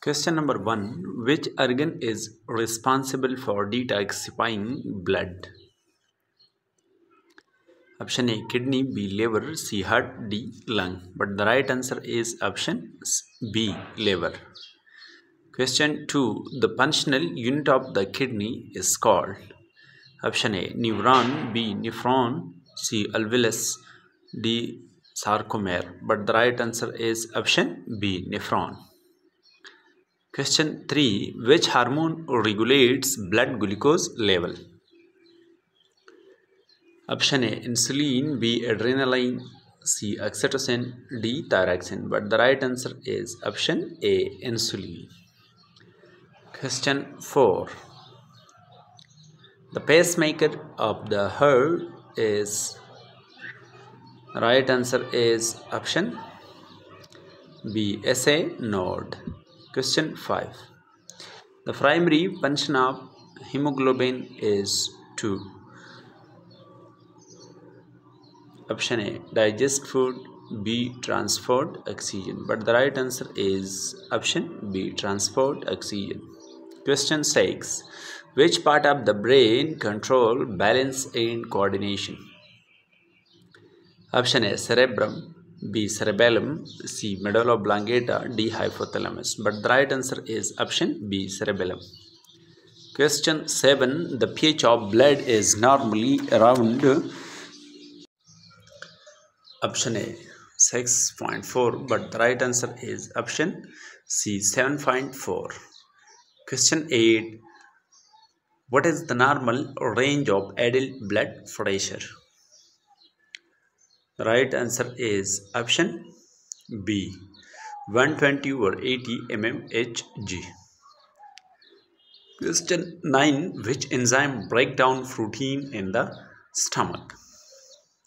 Question number one Which organ is responsible for detoxifying blood? Option A kidney, B liver, C heart, D lung. But the right answer is option B liver. Question 2 The functional unit of the kidney is called Option A neuron, B nephron, C alveolus, D sarcomere. But the right answer is option B nephron. Question 3 Which hormone regulates blood glucose level? Option A insulin, B adrenaline, C oxytocin, D thyroxine. But the right answer is option A insulin. Question 4 The pacemaker of the heart is right answer is option B SA node. Question 5. The primary function of hemoglobin is to Option A digest food, B transport oxygen. But the right answer is option B transport oxygen. Question 6. Which part of the brain control balance and coordination? Option A cerebrum, B. Cerebellum. C. Medulla oblongata. D. Hypothalamus. But the right answer is option B. Cerebellum. Question 7. The pH of blood is normally around option A 6.4 but the right answer is option C 7.4. Question 8. What is the normal range of adult blood pressure? Right answer is option B 120 over 80 mmHg. Question 9 Which enzyme break down protein in the stomach?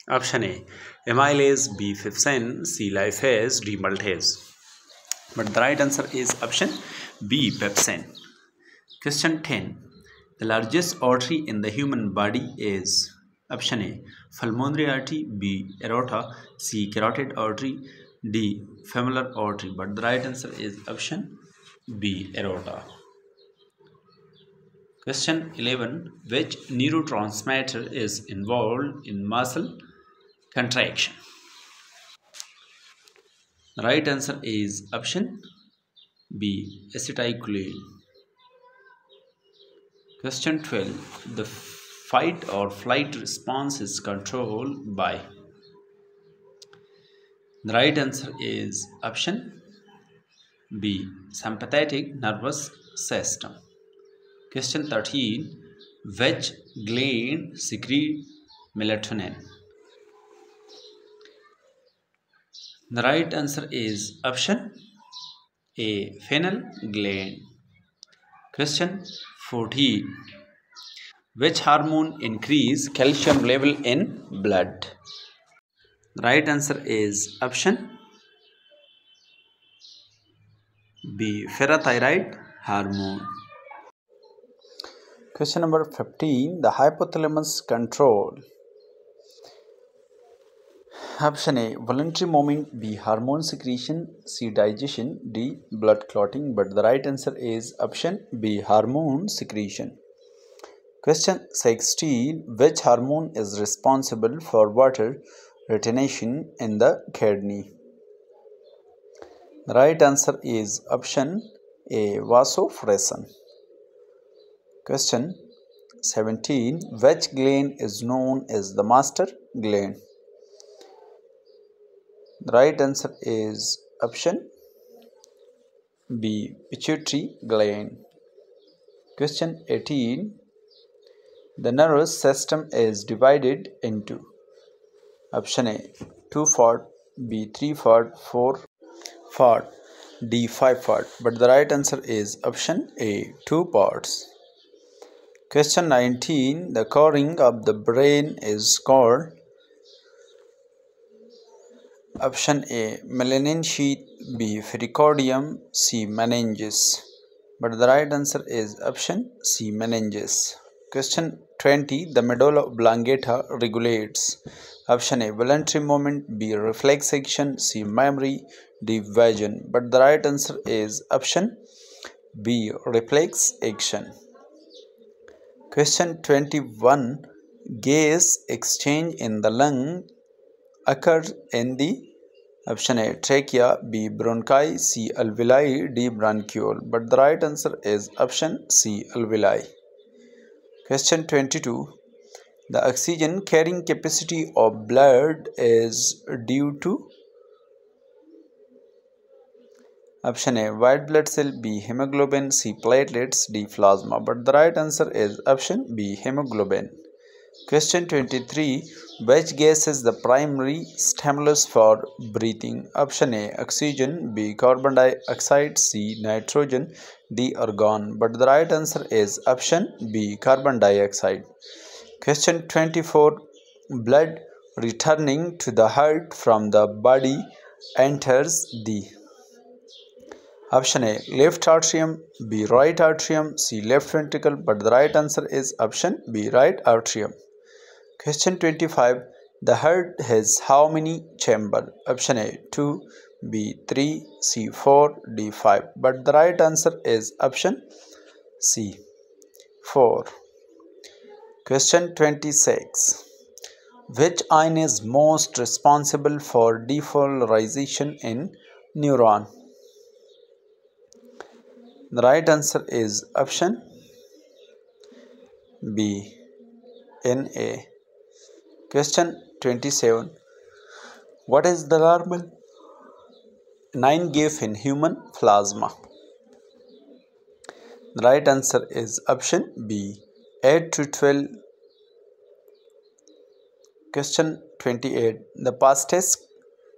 Option A amylase, B pepsin, C lipase, D maltase. But the right answer is option B pepsin. Question 10 The largest artery in the human body is Option A pulmonary artery, B aorta, C carotid artery, D femoral artery. But the right answer is option B aorta. Question 11 Which neurotransmitter is involved in muscle contraction? The right answer is option B acetylcholine. Question 12 The fight or flight response is controlled by. The right answer is option b sympathetic nervous system. Question 13 which gland secrete melatonin? The right answer is option a pineal gland. Question 14 which hormone increase calcium level in blood? The right answer is option B. Parathyroid hormone. Question number 15. The hypothalamus control. Option A. Voluntary movement. B. Hormone secretion. C. Digestion. D. Blood clotting. But the right answer is option B. Hormone secretion. Question 16. Which hormone is responsible for water retention in the kidney? The right answer is option A. Vasopressin. Question 17. Which gland is known as the master gland? The right answer is option B. Pituitary gland. Question 18. The nervous system is divided into option A 2 part, B 3 part, 4 part, D 5 part. But the right answer is option A 2 parts. Question 19 The covering of the brain is called option A myelin sheath, B pericardium, C meninges. But the right answer is option C meninges. Question 20. The medulla oblongata regulates. Option A voluntary movement, B reflex action, C memory, D vision. But the right answer is option B reflex action. Question 21 Gas exchange in the lung occurs in the option A trachea, B bronchi, C alveoli, D bronchiole. But the right answer is option C alveoli. Question 22 The oxygen carrying capacity of blood is due to Option A white blood cell, B hemoglobin, C platelets, D plasma. But the right answer is option B hemoglobin. Question 23 Which gas is the primary stimulus for breathing? Option A oxygen, B carbon dioxide, C nitrogen, D argon. But the right answer is option B carbon dioxide. Question 24 Blood returning to the heart from the body enters the Option A left atrium, B right atrium, C left ventricle, but the right answer is option B right atrium. Question 25 The heart has how many chamber? Option A 2, B 3, C 4, D 5, but the right answer is option C 4. Question 26 Which ion is most responsible for depolarization in neuron? The right answer is option B. Na. Question 27. What is the normal anion gap in human plasma? The right answer is option B. 8 to 12. Question 28. The fastest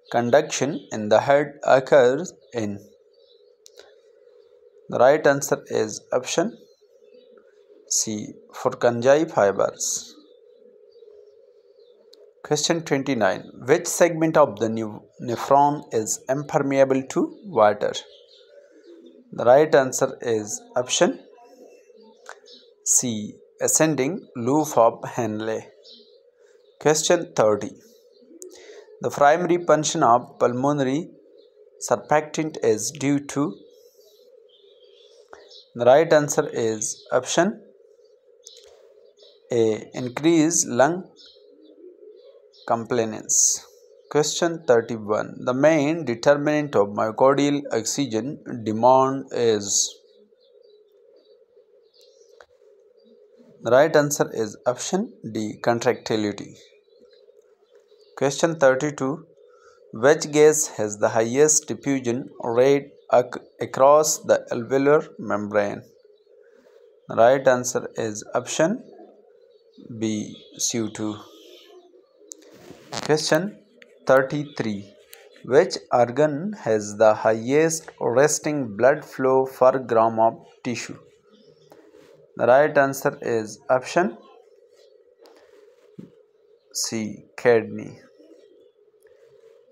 conduction in the head occurs in the right answer is option C. Purkinje fibers. Question 29. Which segment of the nephron is impermeable to water? The right answer is option C. Ascending loop of Henle. Question 30. The primary function of pulmonary surfactant is due to the right answer is option A. Increase lung compliance. Question 31. The main determinant of myocardial oxygen demand is The right answer is option D. Contractility. Question 32. Which gas has the highest diffusion rate across the alveolar membrane? The right answer is option B CO2. Question 33. Which organ has the highest resting blood flow per gram of tissue? The right answer is option C. Kidney.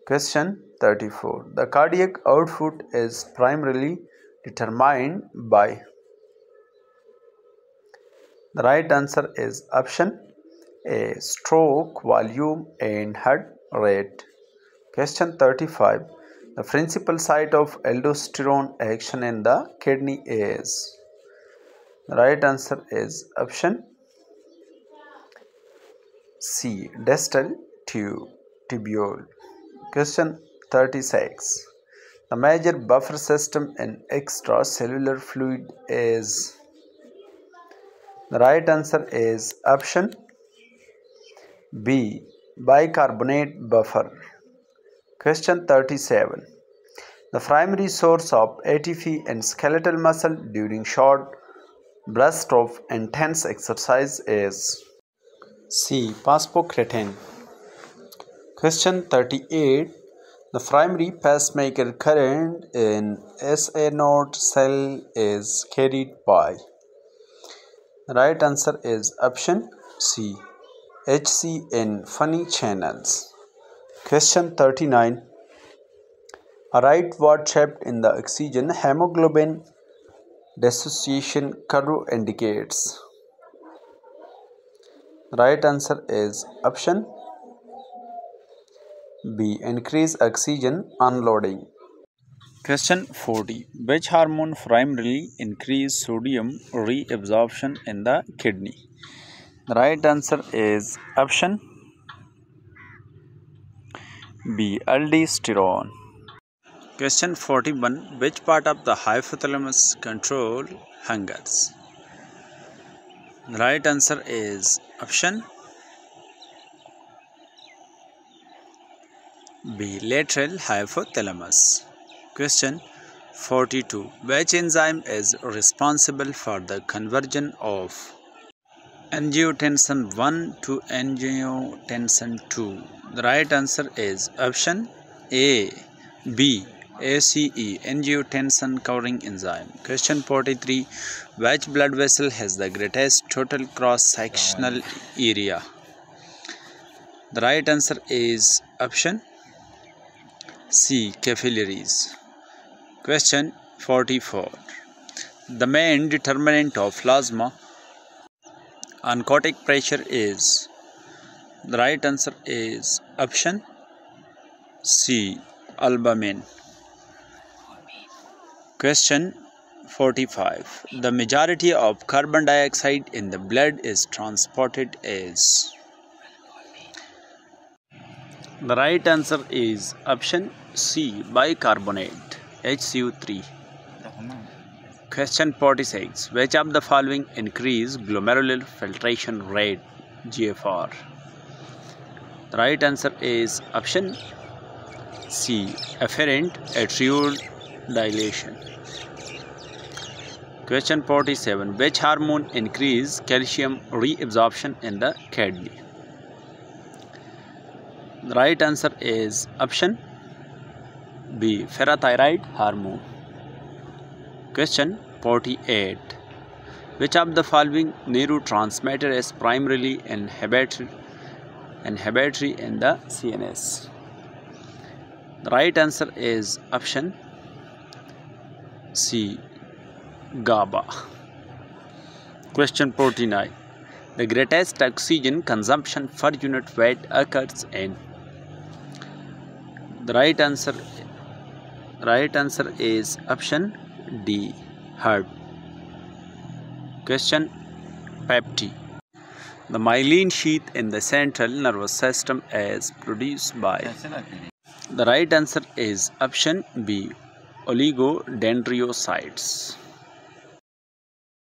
Question 34. The cardiac output is primarily determined by the right answer is option A stroke volume and heart rate. Question 35. The principal site of aldosterone action in the kidney is the right answer is option C distal tube tubule. Question 36. The major buffer system in extracellular fluid is the right answer is option B bicarbonate buffer. Question 37. The primary source of ATP in skeletal muscle during short bursts of intense exercise is C. Phosphocreatine. Question 38 the primary pacemaker current in SA node cell is carried by. The right answer is option C. HC in funny channels. Question 39. A right word in the oxygen hemoglobin dissociation curve indicates. The right answer is option B. Increase oxygen unloading. Question 40. Which hormone primarily increase sodium reabsorption in the kidney? The right answer is option B. Aldosterone. Question 41. Which part of the hypothalamus control hungers? The right answer is option B. Lateral hypothalamus. Question 42. Which enzyme is responsible for the conversion of angiotensin 1 to angiotensin 2? The right answer is option A. B. ACE angiotensin converting enzyme. Question 43. Which blood vessel has the greatest total cross sectional area? The right answer is option C. Capillaries. Question 44. The main determinant of plasma oncotic pressure is. The right answer is option C. Albumin. Question 45. The majority of carbon dioxide in the blood is transported as. The right answer is option C. Bicarbonate HCO3. Question 46. Which of the following increase glomerular filtration rate GFR? The right answer is option C. Afferent arteriole dilation. Question 47. Which hormone increase calcium reabsorption in the kidney? The right answer is option B. Parathyroid hormone. Question 48. Which of the following neurotransmitter is primarily inhibitory, inhibitory in the CNS? The right answer is option C. GABA. Question 49. The greatest oxygen consumption per unit weight occurs in the right answer right answer is option D heart question 50 the myelin sheath in the central nervous system is produced by. The right answer is option B oligodendrocytes